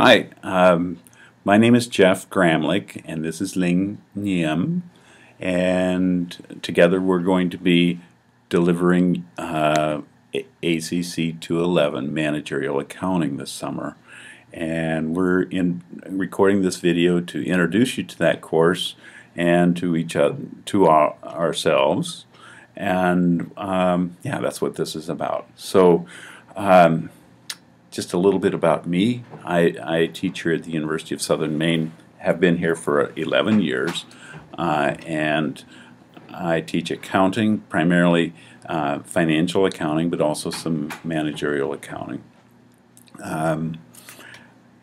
Hi, um, my name is Jeff Gramlich, and this is Linh Nghiem, and together we're going to be delivering uh, ACC 211 Managerial Accounting this summer. And we're in recording this video to introduce you to that course and to each other, to our, ourselves. And um, yeah, that's what this is about. So. Um, just a little bit about me. I, I teach here at the University of Southern Maine, have been here for 11 years, uh, and I teach accounting, primarily uh, financial accounting, but also some managerial accounting. Um,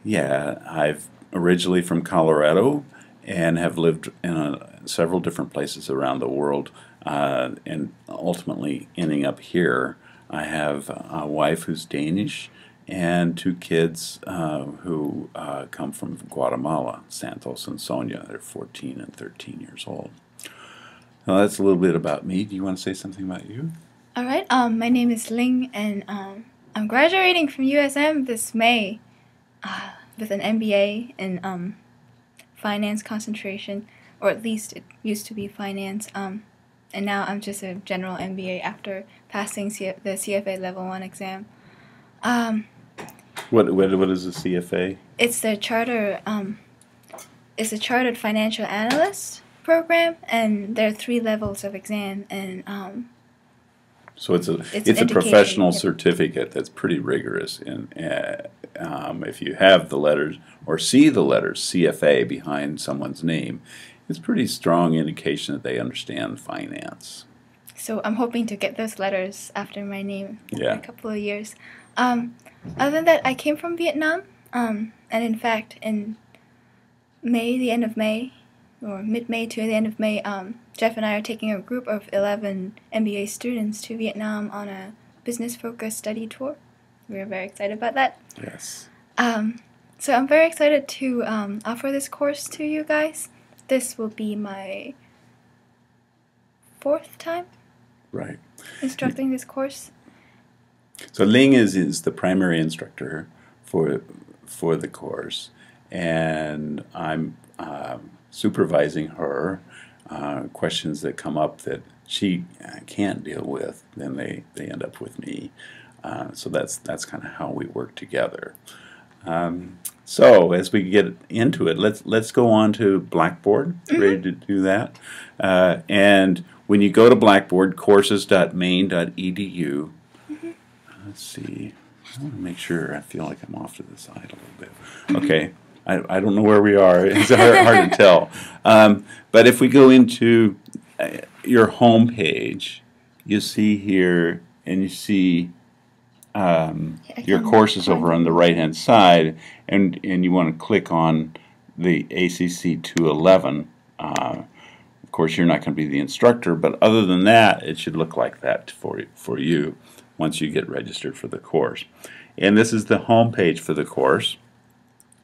yeah, I've originally from Colorado and have lived in a, several different places around the world, uh, and ultimately ending up here. I have a wife who's Danish and two kids uh, who uh, come from Guatemala, Santos and Sonia. They're 14 and 13 years old. Now that's a little bit about me. Do you want to say something about you? All right. Um, my name is Linh, and um, I'm graduating from USM this May uh, with an MBA in um, finance concentration, or at least it used to be finance. Um, and now I'm just a general MBA after passing C the CFA Level One exam. Um, what what what is a CFA? It's the charter. Um, it's a chartered financial analyst program, and there are three levels of exam, and um, so it's a it's, it's a professional yep. certificate that's pretty rigorous. And uh, um, if you have the letters or see the letters CFA behind someone's name, it's pretty strong indication that they understand finance. So I'm hoping to get those letters after my name yeah. in a couple of years. Um, other than that, I came from Vietnam, um, and in fact, in May, the end of May, or mid-May to the end of May, um, Jeff and I are taking a group of 11 MBA students to Vietnam on a business-focused study tour. We're very excited about that. Yes. Um, so I'm very excited to um, offer this course to you guys. This will be my fourth time right instructing this course. So Linh is, is the primary instructor for for the course, and I'm um, supervising her. Uh, questions that come up that she can't deal with, then they, they end up with me. Uh, so that's that's kind of how we work together. Um, so as we get into it, let's let's go on to Blackboard. Mm-hmm. Ready to do that? Uh, and when you go to Blackboard, courses.maine.edu, let's see. I want to make sure I feel like I'm off to the side a little bit. Okay. I, I don't know where we are. It's hard, hard to tell. Um, but if we go into uh, your home page, you see here, and you see um, your courses over on the right hand side, and, and you want to click on the ACC 211. Uh, of course, you're not going to be the instructor, but other than that, it should look like that for, for you once you get registered for the course. And this is the home page for the course.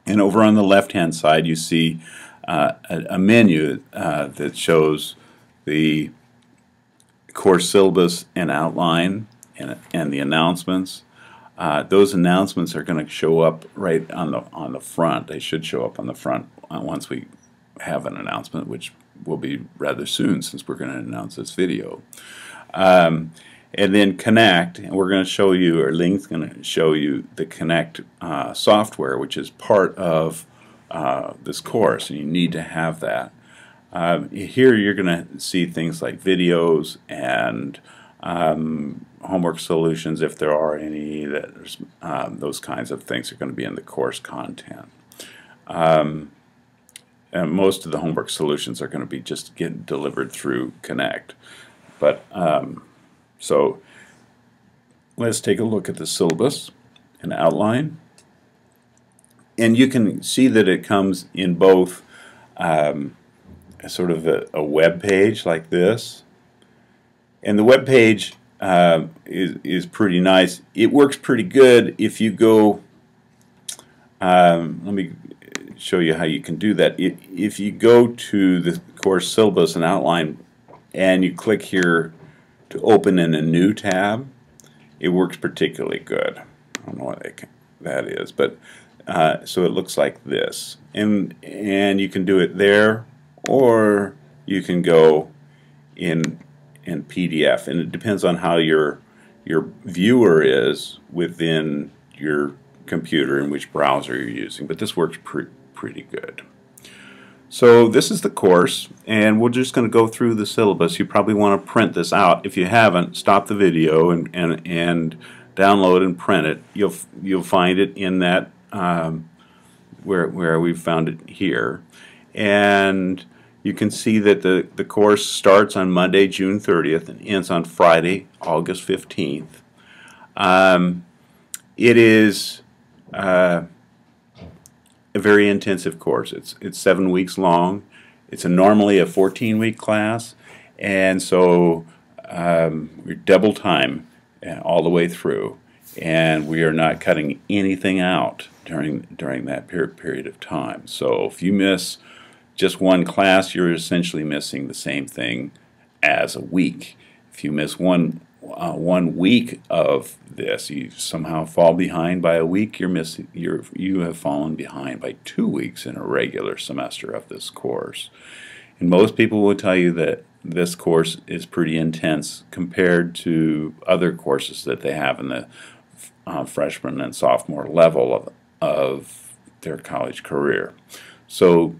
And over on the left hand side you see uh, a, a, menu uh, that shows the course syllabus and outline and, and the announcements. Uh, those announcements are going to show up right on the on the front. They should show up on the front uh, once we have an announcement, which will be rather soon since we're going to announce this video. Um, and then Connect, and we're going to show you, or Linh's going to show you the Connect uh, software, which is part of uh, this course, and you need to have that. Um, here you're going to see things like videos and um, homework solutions, if there are any, that um, those kinds of things are going to be in the course content. Um, and most of the homework solutions are going to be just get delivered through Connect. But um, so let's take a look at the syllabus and outline. And you can see that it comes in both um, sort of a, a, web page like this. And the web page uh, is, is pretty nice. It works pretty good if you go, um, let me show you how you can do that. If you go to the course syllabus and outline and you click here to open in a new tab, it works particularly good. I don't know what that is, but Uh, so it looks like this, and and you can do it there, or you can go in in PDF, and it depends on how your your viewer is within your computer and which browser you're using. But this works pre pretty good. So this is the course, and we're just going to go through the syllabus. You probably want to print this out. If you haven't, stop the video and and and download and print it. You'll you'll find it in that um, where where we found it here, and you can see that the the course starts on Monday, June 30th, and ends on Friday, August 15th. Um, it is. Uh, a very intensive course. It's it's seven weeks long. It's a normally a 14 week class, and so um, we're double time uh, all the way through, and we are not cutting anything out during during that period period of time. So if you miss just one class, you're essentially missing the same thing as a week. If you miss one uh, one week of this, you somehow fall behind by a week. You're missing. You're you have fallen behind by two weeks in a regular semester of this course. And most people will tell you that this course is pretty intense compared to other courses that they have in the uh, freshman and sophomore level of, of their college career. So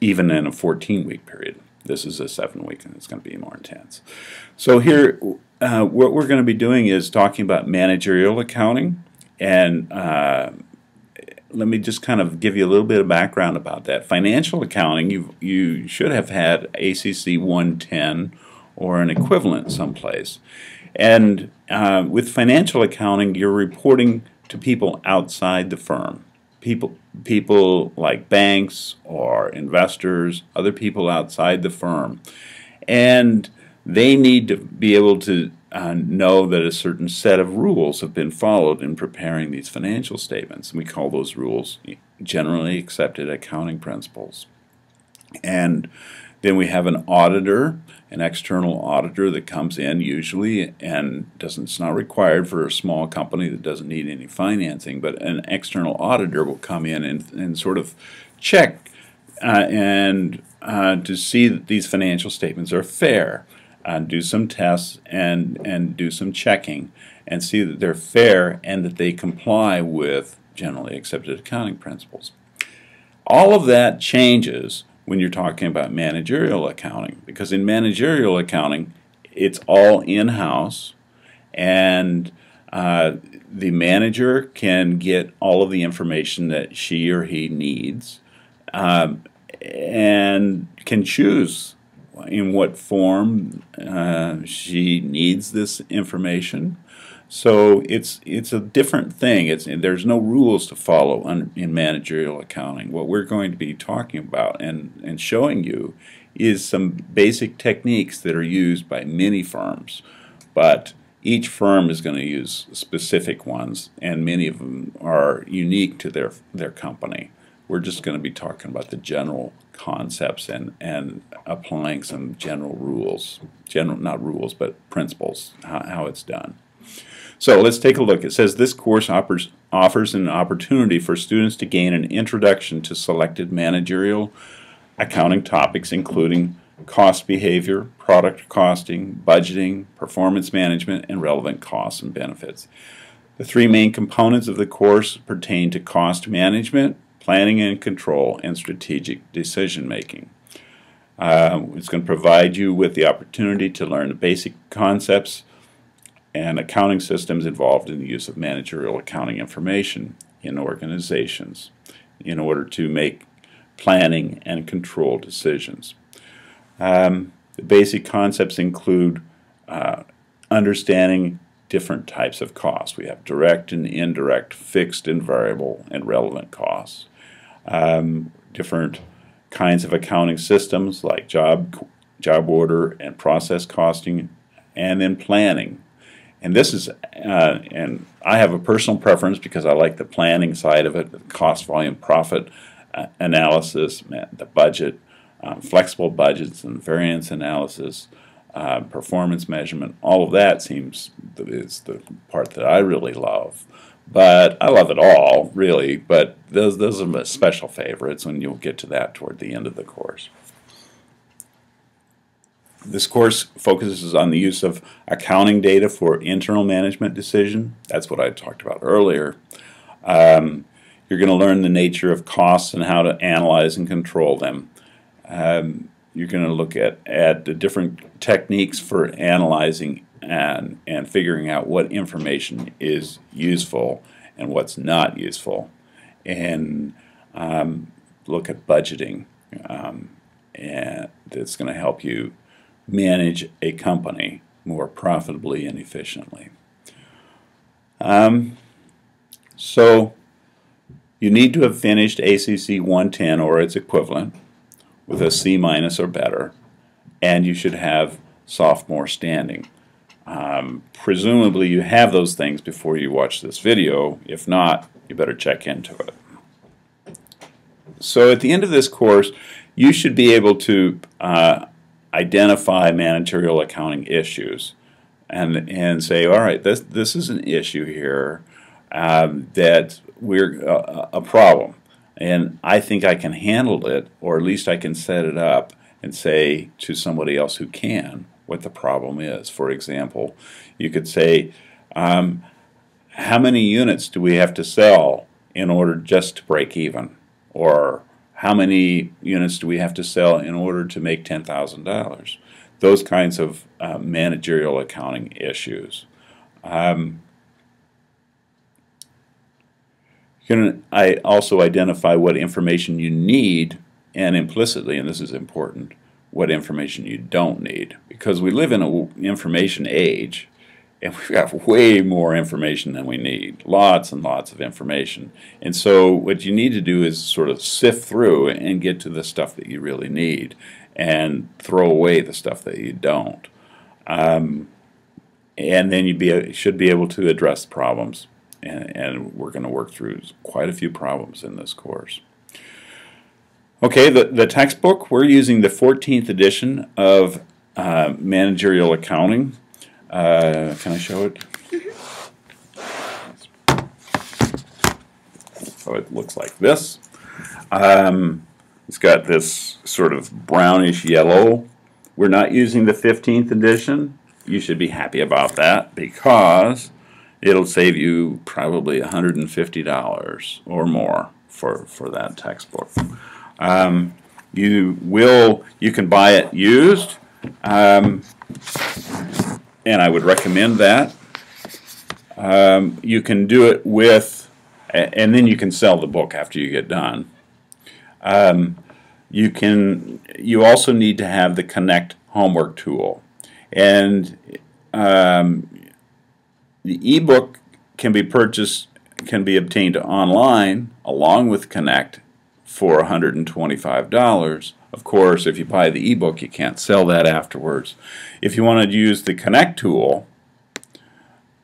even in a 14 week period, this is a seven week and it's going to be more intense. So here uh, what we're going to be doing is talking about managerial accounting. And uh, let me just kind of give you a little bit of background about that. Financial accounting, you, you should have had ACC 110 or an equivalent someplace. And uh, with financial accounting, you're reporting to people outside the firm. People, people like banks or investors, other people outside the firm. And they need to be able to uh, know that a certain set of rules have been followed in preparing these financial statements. We call those rules generally accepted accounting principles. And then we have an auditor, an external auditor that comes in usually and doesn't it's not required for a small company that doesn't need any financing, but an external auditor will come in and, and sort of check uh, and uh, to see that these financial statements are fair uh, do some tests and and do some checking and see that they're fair and that they comply with generally accepted accounting principles. All of that changes when you're talking about managerial accounting because in managerial accounting it's all in-house and uh, the manager can get all of the information that she or he needs um, and can choose in what form uh, she needs this information. So it's it's a different thing. It's there's no rules to follow in managerial accounting. What we're going to be talking about and and showing you is some basic techniques that are used by many firms, but each firm is going to use specific ones, and many of them are unique to their their company. We're just going to be talking about the general concepts and, and applying some general rules, general not rules, but principles, how, how it's done. So let's take a look. It says this course offers, offers an opportunity for students to gain an introduction to selected managerial accounting topics, including cost behavior, product costing, budgeting, performance management, and relevant costs and benefits. The three main components of the course pertain to cost management, planning and control, and strategic decision making. Uh, it's going to provide you with the opportunity to learn the basic concepts and accounting systems involved in the use of managerial accounting information in organizations in order to make planning and control decisions. Um, the basic concepts include uh, understanding different types of costs. We have direct and indirect, fixed and variable, and relevant costs um, different kinds of accounting systems like job job order and process costing, and then planning. And this is, uh, and I have a personal preference because I like the planning side of it, the cost, volume, profit uh, analysis, the budget, um, flexible budgets, and variance analysis, uh, performance measurement. All of that seems is the part that I really love. But I love it all, really. But those those are my special favorites, and you'll get to that toward the end of the course. This course focuses on the use of accounting data for internal management decision. That's what I talked about earlier. Um, you're going to learn the nature of costs and how to analyze and control them. Um, you're going to look at, at the different techniques for analyzing and, and figuring out what information is useful and what's not useful. And um, look at budgeting. Um, and that's going to help you manage a company more profitably and efficiently. Um, so you need to have finished ACC 110 or its equivalent with a C minus or better, and you should have sophomore standing. Um, presumably you have those things before you watch this video. If not, you better check into it. So at the end of this course, you should be able to uh, identify managerial accounting issues and, and say, all right, this, this is an issue here um, that we're uh, a problem. And I think I can handle it, or at least I can set it up and say to somebody else who can what the problem is. For example, you could say, um, how many units do we have to sell in order just to break even? Or how many units do we have to sell in order to make $10,000? Those kinds of uh, managerial accounting issues. Um, you can I also identify what information you need and implicitly, and this is important, what information you don't need. Because we live in an information age and we've got way more information than we need. Lots and lots of information. And so what you need to do is sort of sift through and get to the stuff that you really need and throw away the stuff that you don't. Um, and then you be, should be able to address problems. And, and we're going to work through quite a few problems in this course. Okay, the, the textbook, we're using the 14th edition of uh, Managerial Accounting uh, can I show it? So it looks like this. Um, it's got this sort of brownish yellow. We're not using the 15th edition. You should be happy about that because it'll save you probably $150 or more for, for that textbook. Um, you will, you can buy it used. Um, and I would recommend that. Um, you can do it with, and then you can sell the book after you get done. Um, you can. You also need to have the Connect homework tool, and um, the ebook can be purchased, can be obtained online along with Connect for $125. Of course, if you buy the ebook, you can't sell that afterwards. If you want to use the Connect tool,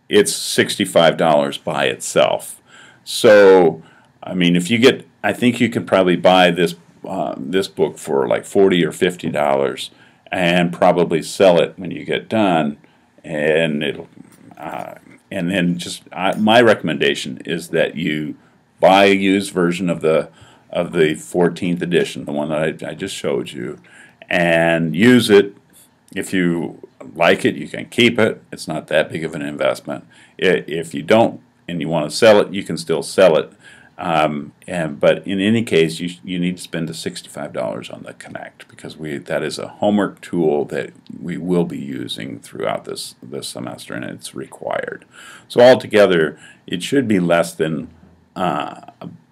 it's $65 by itself. So, I mean, if you get, I think you can probably buy this uh, this book for like 40 or 50 dollars and probably sell it when you get done and it'll uh, and then just uh, my recommendation is that you buy a used version of the of the 14th edition, the one that I, I just showed you, and use it. If you like it, you can keep it. It's not that big of an investment. If you don't and you want to sell it, you can still sell it. Um, and but in any case, you you need to spend the sixty-five dollars on the Connect because we that is a homework tool that we will be using throughout this this semester, and it's required. So altogether, it should be less than uh,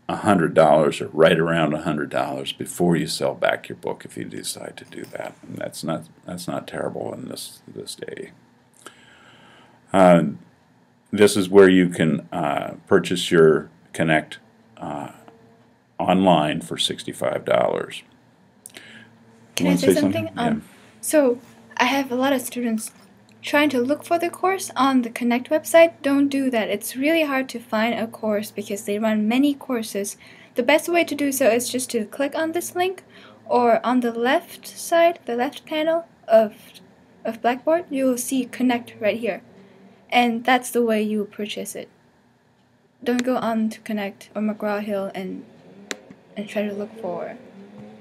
$100 or right around $100 before you sell back your book if you decide to do that. And that's not that's not terrible in this this day. Uh, this is where you can uh, purchase your Connect uh, online for $65. Can I say something? something? Um, yeah. So I have a lot of students trying to look for the course on the Connect website, don't do that. It's really hard to find a course because they run many courses. The best way to do so is just to click on this link or on the left side, the left panel of, of Blackboard, you will see Connect right here. And that's the way you purchase it. don't go on to Connect or McGraw Hill and and try to look for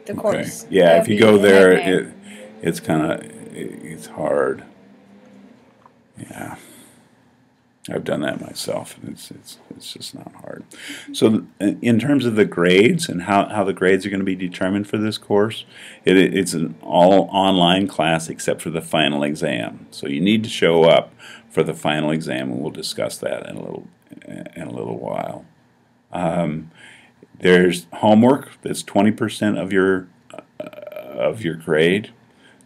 the course. Okay. Yeah, That if you go there, it, it's kind of it's hard. Yeah, I've done that myself, and it's it's it's just not hard. So, in terms of the grades and how, how the grades are going to be determined for this course, it, it's an all online class except for the final exam. So you need to show up for the final exam, and we'll discuss that in a little in a little while. Um, there's homework that's 20% of your uh, of your grade.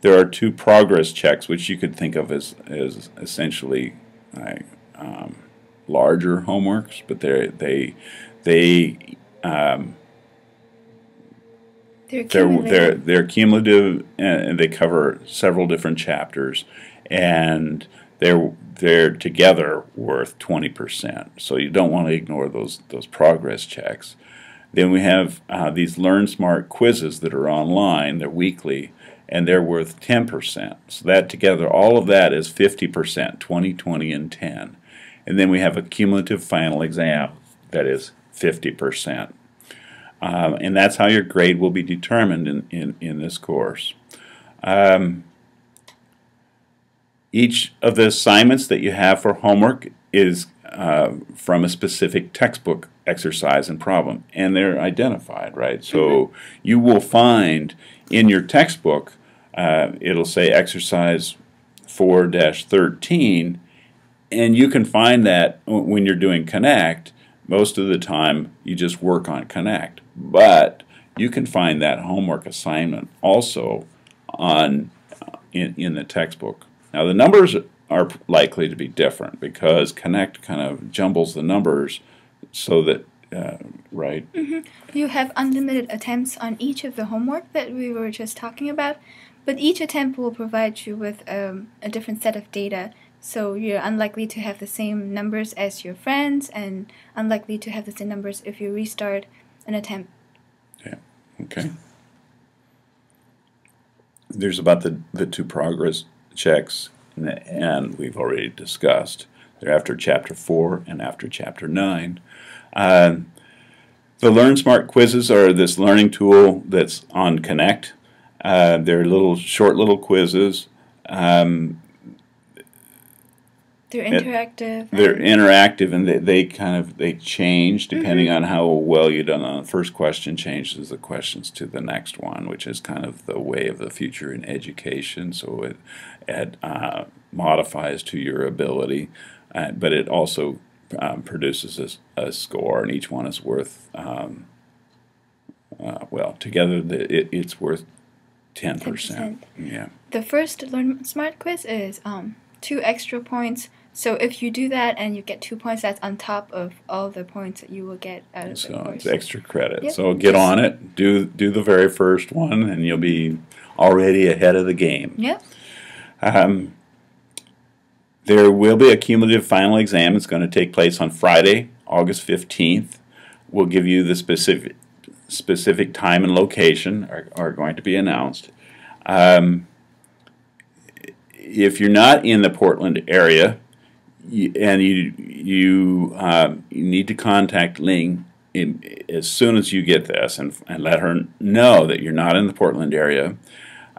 There are two progress checks, which you could think of as, as essentially like, um, larger homeworks, but they they they um, they're they're they're cumulative. they're cumulative and they cover several different chapters, and they're they're together worth 20%. So you don't want to ignore those those progress checks. Then we have uh, these LearnSmart quizzes that are online. They're weekly, and they're worth 10%. So that together, all of that is 50%, 20, 20, and 10. And then we have a cumulative final exam that is 50%. Um, and that's how your grade will be determined in, in, in this course. Um, each of the assignments that you have for homework is uh, from a specific textbook exercise and problem, and they're identified, right? So you will find in your textbook, uh, it'll say exercise 4 13, and you can find that when you're doing Connect. Most of the time, you just work on Connect, but you can find that homework assignment also on uh, in, in the textbook. Now the numbers are likely to be different because Connect kind of jumbles the numbers so that uh, right You have unlimited attempts on each of the homework that we were just talking about, but each attempt will provide you with um, a different set of data. So you're unlikely to have the same numbers as your friends, and unlikely to have the same numbers if you restart an attempt. Yeah, okay. There's about the the two progress checks, and, we've already discussed. They're after chapter four and after chapter nine. Um, the LearnSmart quizzes are this learning tool that's on Connect. Uh, they're little short little quizzes. Um, They're interactive. they're interactive and they, they kind of they change depending on how well you done on the first question changes the questions to the next one which is kind of the way of the future in education so it, it uh, modifies to your ability uh, but it also um, produces a score and each one is worth um, uh, well together the, it, it's worth 10%, 10%. yeah The first LearnSmart quiz is um, two extra points. So if you do that and you get two points, that's on top of all the points that you will get out of the So course. it's extra credit. Yep. So get on it. Do do the very first one, and you'll be already ahead of the game. Yeah. Um, there will be a cumulative final exam. It's going to take place on Friday, August fifteenth. We'll give you the specific specific time and location are, are going to be announced. Um, if you're not in the Portland area, you, and you you, um, you need to contact Linh in, as soon as you get this and, and let her know that you're not in the Portland area.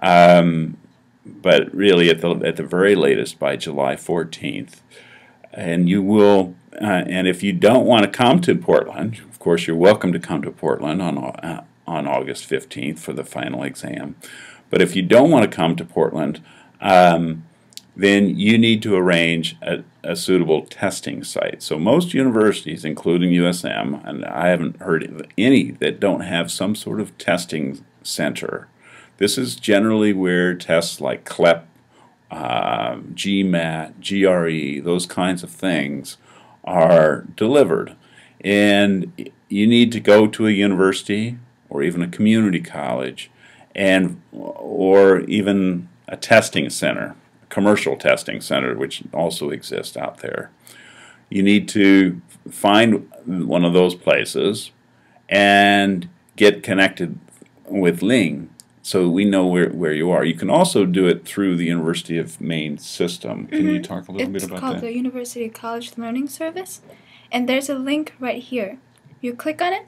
Um, but really, at the at the very latest by July 14th, and you will. Uh, and if you don't want to come to Portland, of course, you're welcome to come to Portland on uh, on August 15th for the final exam. But if you don't want to come to Portland, um, then you need to arrange a, a suitable testing site. So most universities, including USM, and I haven't heard of any that don't have some sort of testing center. This is generally where tests like CLEP, uh, GMAT, GRE, those kinds of things are delivered. And you need to go to a university or even a community college and or even a testing center, a commercial testing center, which also exists out there. You need to find one of those places and get connected with Linh so we know where, where you are. You can also do it through the University of Maine system. Can you talk a little It's bit about that? It's called the University College Learning Service, and there's a link right here. You click on it.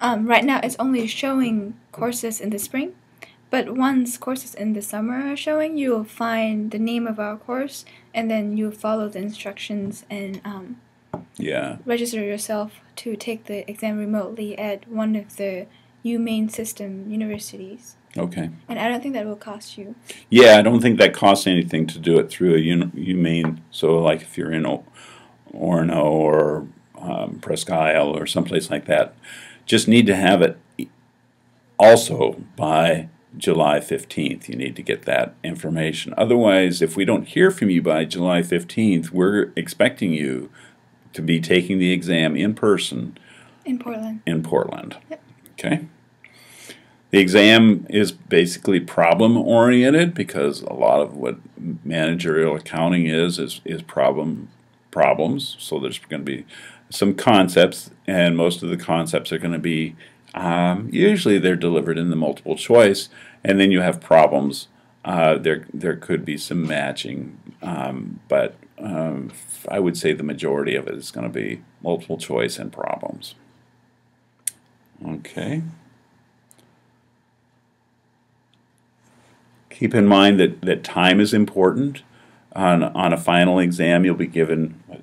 Um, right now, it's only showing courses in the spring, but once courses in the summer are showing, you will find the name of our course, and then you follow the instructions and um, Yeah. register yourself to take the exam remotely at one of the UMaine system universities. Okay. And I don't think that will cost you. Yeah, I don't think that costs anything to do it through a UMaine. So, like if you're in o- Orono or um, Presque Isle or someplace like that, just need to have it also by July 15th. You need to get that information. Otherwise, if we don't hear from you by July 15th, we're expecting you to be taking the exam in person In Portland. in Portland. Yep. Okay. The exam is basically problem oriented because a lot of what managerial accounting is is, is problem problems. So there's going to be some concepts, and most of the concepts are going to be um, usually they're delivered in the multiple choice, and then you have problems. Uh, there there could be some matching, um, but um, I would say the majority of it is going to be multiple choice and problems. Okay. Keep in mind that, that time is important. On, on a final exam, you'll be given what,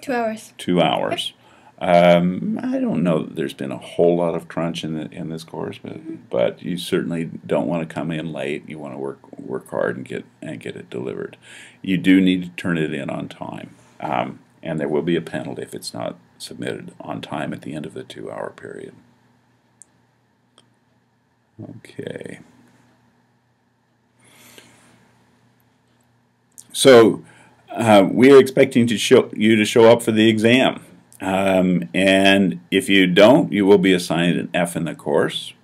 Two hours. two hours. Um, I don't know that there's been a whole lot of crunch in the, in this course, but but you certainly don't want to come in late. You want to work work hard and get and get it delivered. You do need to turn it in on time, um, and there will be a penalty if it's not submitted on time at the end of the two hour period. Okay. So uh, we are expecting to show you to show up for the exam, um, and if you don't, you will be assigned an F in the course.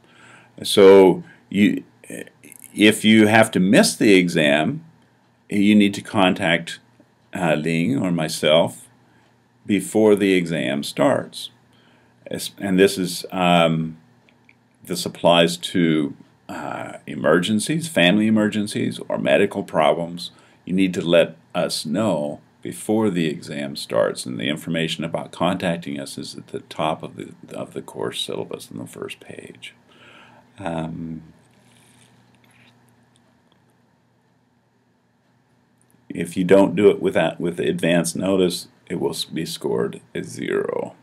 So you, if you have to miss the exam, you need to contact uh, Linh or myself before the exam starts. And this is um, this applies to uh, emergencies, family emergencies, or medical problems. You need to let us know before the exam starts, and the information about contacting us is at the top of the of the course syllabus on the first page. Um, if you don't do it without with advance notice, it will be scored as zero.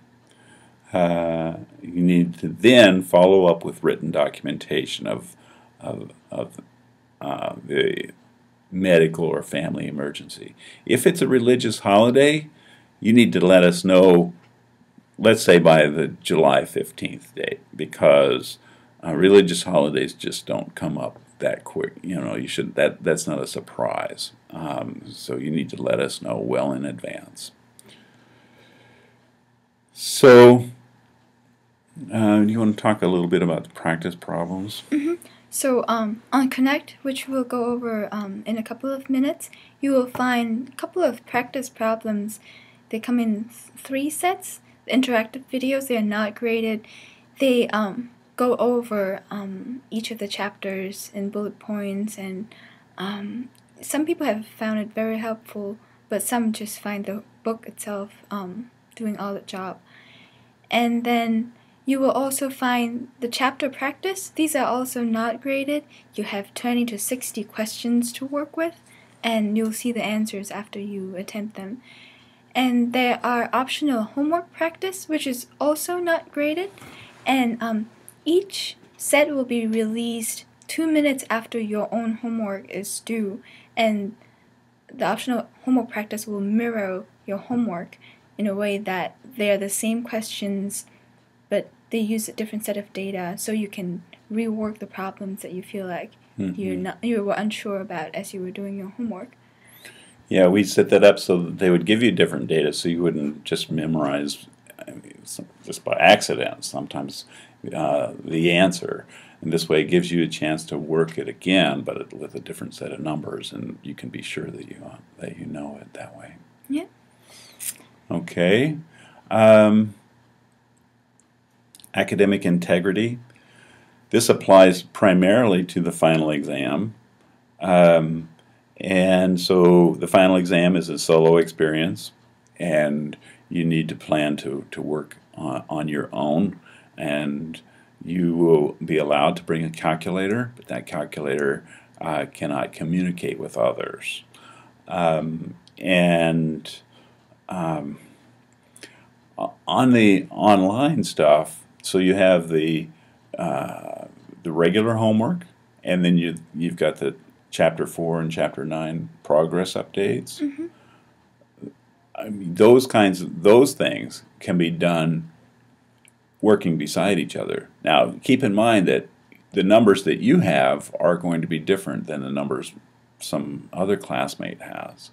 Uh, you need to then follow up with written documentation of of, of uh, the medical or family emergency. If it's a religious holiday, you need to let us know, let's say by the July 15th date, because uh, religious holidays just don't come up that quick. You know, you should that that's not a surprise. Um, so you need to let us know well in advance. So, uh, you want to talk a little bit about the practice problems? So um, on Connect, which we'll go over um, in a couple of minutes, you will find a couple of practice problems. They come in th- three sets. The interactive videos, they are not graded. They um, go over um, each of the chapters in bullet points, and um, some people have found it very helpful, but some just find the book itself um, doing all the job. And then you will also find the chapter practice. These are also not graded. You have 20 to 60 questions to work with, and you'll see the answers after you attempt them. And there are optional homework practice, which is also not graded. And um, each set will be released two minutes after your own homework is due. And the optional homework practice will mirror your homework in a way that they are the same questions they use a different set of data so you can rework the problems that you feel like you're Mhm. not you were unsure about as you were doing your homework. Yeah, we set that up so that they would give you different data, so you wouldn't just memorize I mean, some- just by accident. Sometimes uh, the answer, and this way it gives you a chance to work it again, but it, with a different set of numbers, and you can be sure that you uh, that you know it that way. Yeah. Okay. Um, academic integrity. This applies primarily to the final exam. Um, and so the final exam is a solo experience, and you need to plan to, to work on, on your own, and you will be allowed to bring a calculator, but that calculator uh, cannot communicate with others. Um, and um, on the online stuff, so you have the uh, the regular homework, and then you you've got the chapter four and chapter nine progress updates. Mm-hmm. I mean, those kinds of those things can be done working beside each other. Now, keep in mind that the numbers that you have are going to be different than the numbers some other classmate has.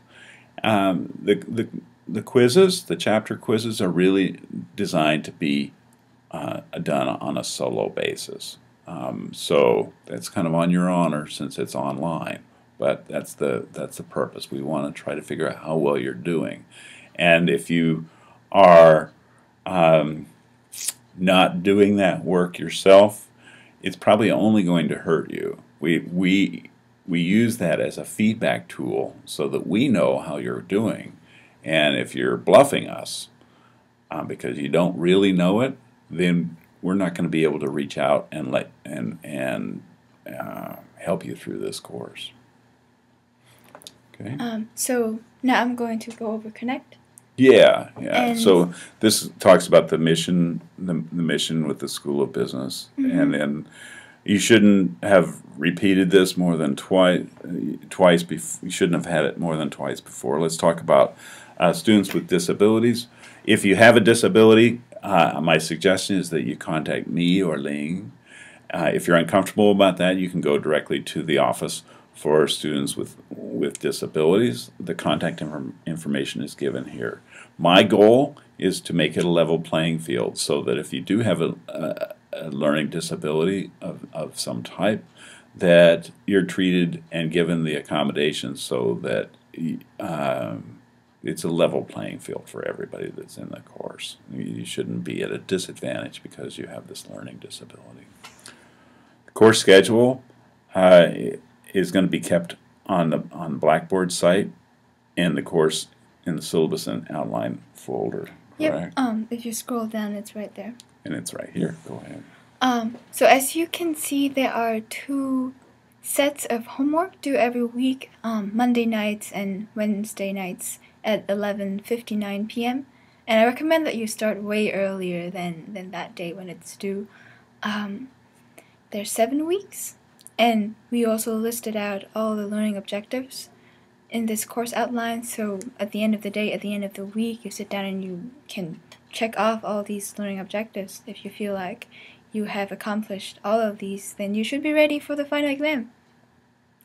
Um, the, the, the quizzes, the chapter quizzes, are really designed to be uh, done on a solo basis. Um, so that's kind of on your honor since it's online. But that's the that's the purpose. We want to try to figure out how well you're doing, and if you are um, not doing that work yourself, it's probably only going to hurt you. We we we use that as a feedback tool so that we know how you're doing. And if you're bluffing us um, because you don't really know it, then we're not going to be able to reach out and let and and uh, help you through this course. Okay. Um, so now I'm going to go over Connect. Yeah, yeah. And- so this talks about the mission, the, the mission with the School of Business, and then you shouldn't have repeated this more than twice. Twice before, you shouldn't have had it more than twice before. Let's talk about uh, students with disabilities. If you have a disability, uh, my suggestion is that you contact me or Linh. Uh, if you're uncomfortable about that, you can go directly to the office for students with with disabilities. The contact inform- information is given here. My goal is to make it a level playing field, so that if you do have a, a, a learning disability of, of some type, that you're treated and given the accommodations so that um, it's a level playing field for everybody that's in the course. You shouldn't be at a disadvantage because you have this learning disability. The course schedule uh, is going to be kept on the on the Blackboard site and the course in the syllabus and outline folder. Yep. Correct? Um, if you scroll down, it's right there. And it's right here. Go ahead. Um, so as you can see, there are two sets of homework due every week, um, Monday nights and Wednesday nights at 11:59 p.m. And I recommend that you start way earlier than than that day when it's due. Um, there's seven weeks, and we also listed out all the learning objectives in this course outline. So at the end of the day, at the end of the week, you sit down and you can check off all these learning objectives. If you feel like you have accomplished all of these, then you should be ready for the final exam.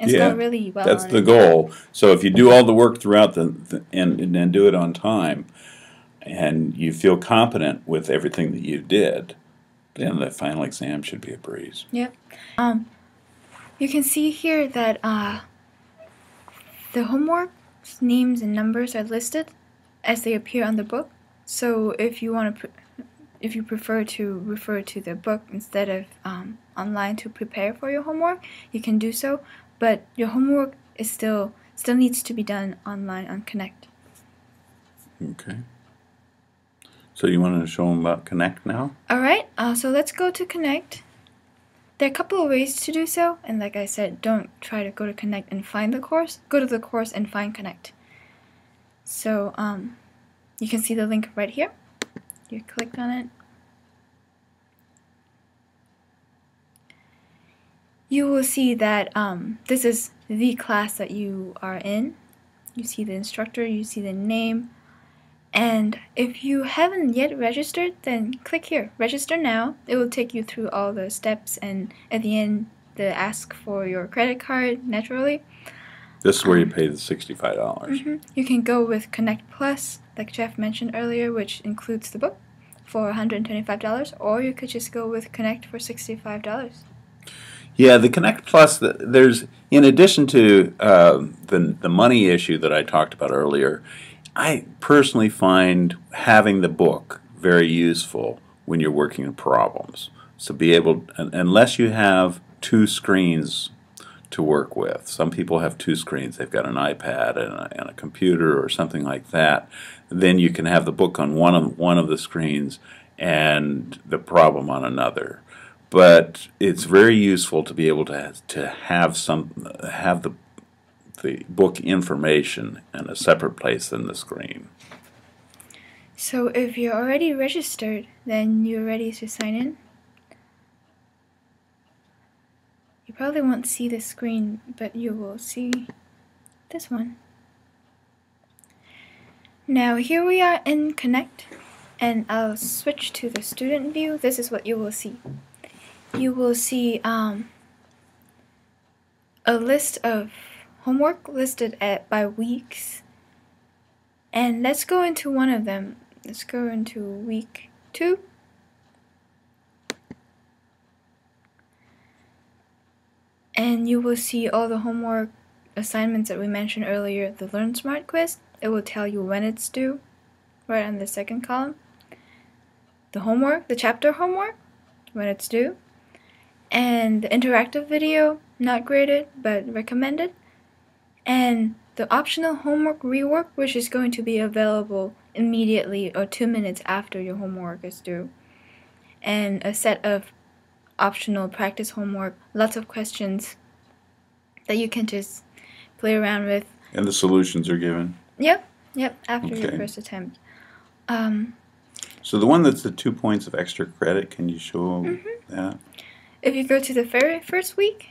And Yeah, really well. That's the goal. So if you do all the work throughout the, the and and then do it on time, and you feel competent with everything that you did, then the final exam should be a breeze. Yep. Um, you can see here that uh, the homework names and numbers are listed as they appear on the book. So if you want to, if you prefer to refer to the book instead of um, online to prepare for your homework, you can do so. But your homework is still still needs to be done online on Connect. Okay. So you want to show them about Connect now? All right, uh, so let's go to Connect. There are a couple of ways to do so, and like I said, don't try to go to Connect and find the course. Go to the course and find Connect. So um, you can see the link right here. You click on it. You will see that um, this is the class that you are in. You see the instructor, you see the name, and if you haven't yet registered, then click here, register now. It will take you through all the steps and at the end, the ask for your credit card naturally. This is where you pay the sixty-five dollars. You can go with Connect Plus, like Jeff mentioned earlier, which includes the book for $125, or you could just go with Connect for $65. Yeah, the Connect Plus. There's in addition to um the the money issue that I talked about earlier. I personally find having the book very useful when you're working on problems. So be able, unless you have two screens to work with. Some people have two screens. They've got an iPad and a, and a computer or something like that. Then you can have the book on one of one of the screens and the problem on another. But it's very useful to be able to to have some have the the book information in a separate place than the screen. So if you're already registered, then you're ready to sign in. You probably won't see the screen, but you will see this one. Now here we are in Connect, and I'll switch to the student view. This is what you will see. You will see um, a list of homework listed at by weeks. And let's go into one of them. Let's go into week two. And you will see all the homework assignments that we mentioned earlier, the LearnSmart quiz. It will tell you when it's due, right on the second column. The homework, the chapter homework, when it's due. And the interactive video, not graded, but recommended and the optional homework rework, which is going to be available immediately or two minutes after your homework is due, and a set of optional practice homework, lots of questions that you can just play around with. And the solutions are given? Yep, yep, after okay. your first attempt. Um, so the one that's the two points of extra credit, can you show mm -hmm. that? If you go to the very first week,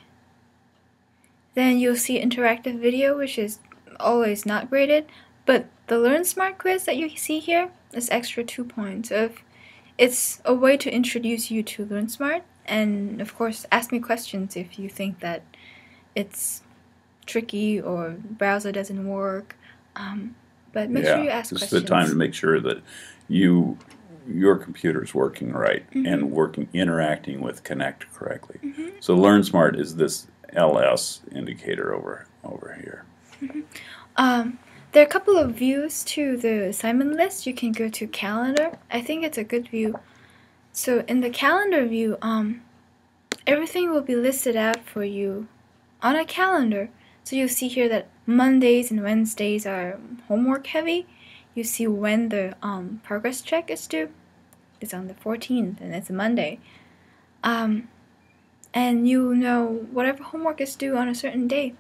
then you'll see interactive video, which is always not graded. But the LearnSmart quiz that you see here is extra two points. Of it's a way to introduce you to LearnSmart, and of course, ask me questions if you think that it's tricky or browser doesn't work. Um, but make yeah, sure you ask this questions. is the time to make sure that you your computer is working right mm -hmm. and working interacting with Connect correctly. Mm -hmm. So LearnSmart is this LS indicator over over here. Mm-hmm. Um, there are a couple of views to the assignment list. You can go to calendar. I think it's a good view. So in the calendar view, um, everything will be listed out for you on a calendar. So you'll see here that Mondays and Wednesdays are homework heavy. You see when the um, progress check is due. It's on the 14th and it's a Monday. Um, and you know whatever homework is due on a certain day.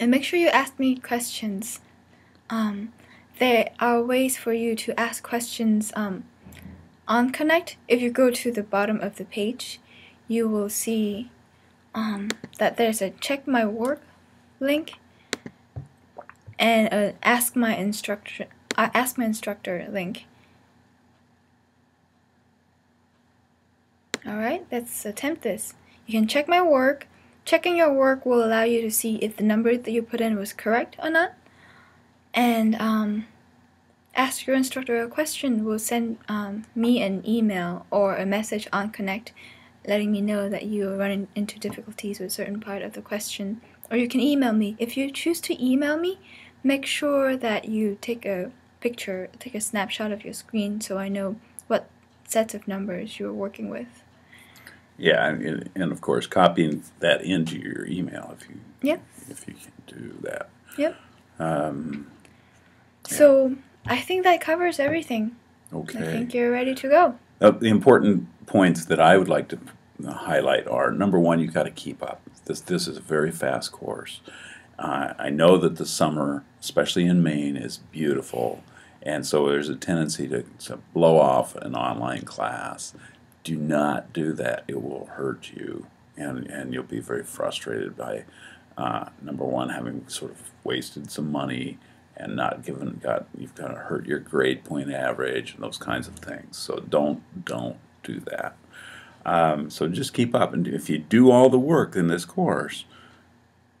And make sure you ask me questions. Um, there are ways for you to ask questions um, on Connect. If you go to the bottom of the page, you will see um, that there's a check my work link and a ask my instructor uh, ask my instructor link. Alright, let's attempt this. You can check my work. Checking your work will allow you to see if the number that you put in was correct or not. And um, ask your instructor a question will send um, me an email or a message on Connect letting me know that you are running into difficulties with a certain part of the question. Or you can email me. If you choose to email me, make sure that you take a picture, take a snapshot of your screen so I know what sets of numbers you're working with. Yeah, and, and of course, copying that into your email if you yep. if you can do that. Yep. Um, yeah. So I think that covers everything. Okay. I think you're ready to go. Uh, the important points that I would like to highlight are number one, you've got to keep up. This this is a very fast course. Uh, I know that the summer, especially in Maine, is beautiful, and so there's a tendency to, to blow off an online class do not do that. It will hurt you, and, and you'll be very frustrated by, uh, number one, having sort of wasted some money and not given, got, you've got to hurt your grade point average and those kinds of things. So don't, don't do that. Um, so just keep up, and if you do all the work in this course,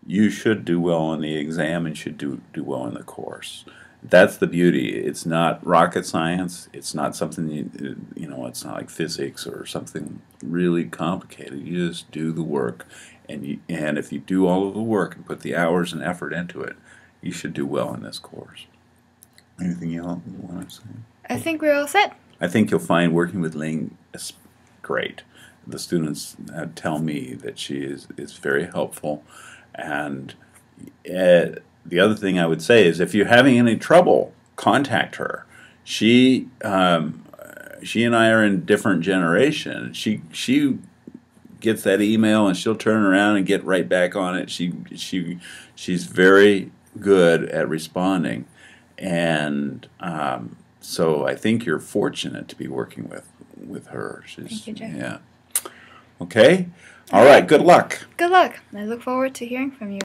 you should do well in the exam and should do, do well in the course that's the beauty. It's not rocket science. It's not something you, you know. It's not like physics or something really complicated. You just do the work, and you, and if you do all of the work and put the hours and effort into it, you should do well in this course. Anything else you want to say? I think we're all set. I think you'll find working with Linh great. The students uh, tell me that she is, is very helpful. And uh, the other thing I would say is if you're having any trouble, contact her. She um, she and I are in different generation. She she gets that email and she'll turn around and get right back on it. She she she's very good at responding, and um, so I think you're fortunate to be working with with her. She's, Thank you, Jeff. Yeah. Okay. All right. Good luck. Good luck. I look forward to hearing from you.